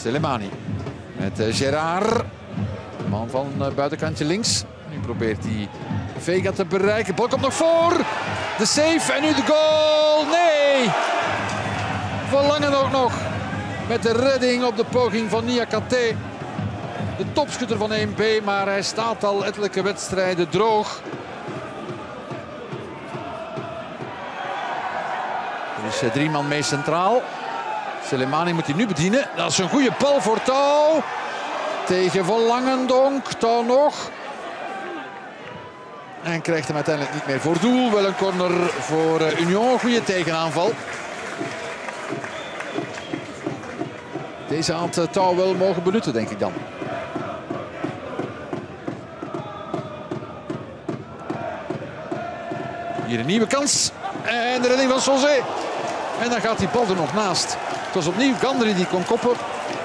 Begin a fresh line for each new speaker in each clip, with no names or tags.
Selemani met uh, Gerard. Man van uh, buitenkantje links. Nu probeert hij Vega te bereiken. Bal komt nog voor. De save en nu de goal. Nee! Verlangen ook nog. Met de redding op de poging van Niakate. De topschutter van 1B, maar hij staat al ettelijke wedstrijden droog. Er is drie man mee centraal. Selemani moet hij nu bedienen. Dat is een goede bal voor Touw. Tegen Van Langendonk. Touw nog. En krijgt hem uiteindelijk niet meer voor doel. Wel een corner voor Union. Goede tegenaanval. Deze had Touw wel mogen benutten, denk ik dan. Hier een nieuwe kans. En de redding van Sosé. En dan gaat die bal er nog naast. Het was opnieuw Gandri die kon koppen.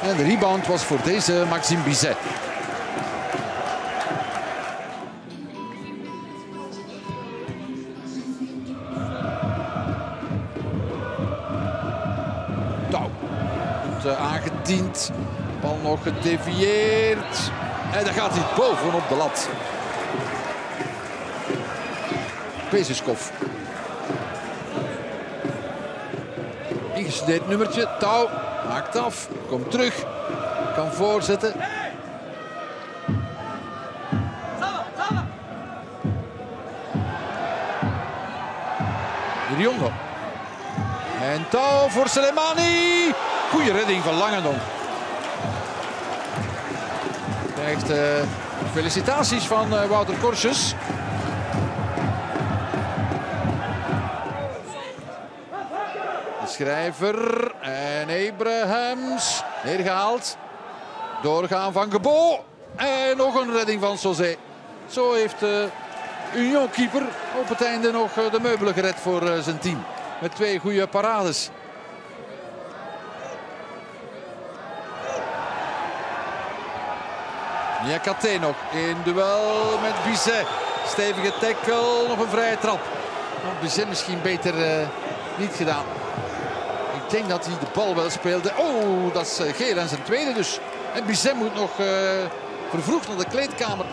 En de rebound was voor deze Maxime Bizet. Touw. Goed aangediend. Bal nog gedevieerd. En dan gaat hij bovenop de lat. Peziskov. Ingestudeerd nummertje. Touw maakt af. Komt terug. Kan voorzetten. Riongo. En touw voor Selemani. Goeie redding van Langendonk. Krijgt uh, felicitaties van uh, Wouter Korsjes. Schrijver en Abrahams. Neergehaald. Doorgaan van Gebo. En nog een redding van Sosé. Zo heeft de Union-keeper op het einde nog de meubelen gered voor zijn team. Met twee goede parades. Niakate nog in duel met Bizet. Stevige tackle, nog een vrije trap. Bizet misschien beter niet gedaan. Ik denk dat hij de bal wel speelde. Oh, dat is geel en zijn tweede dus. En Bizet moet nog uh, vervroegd naar de kleedkamer.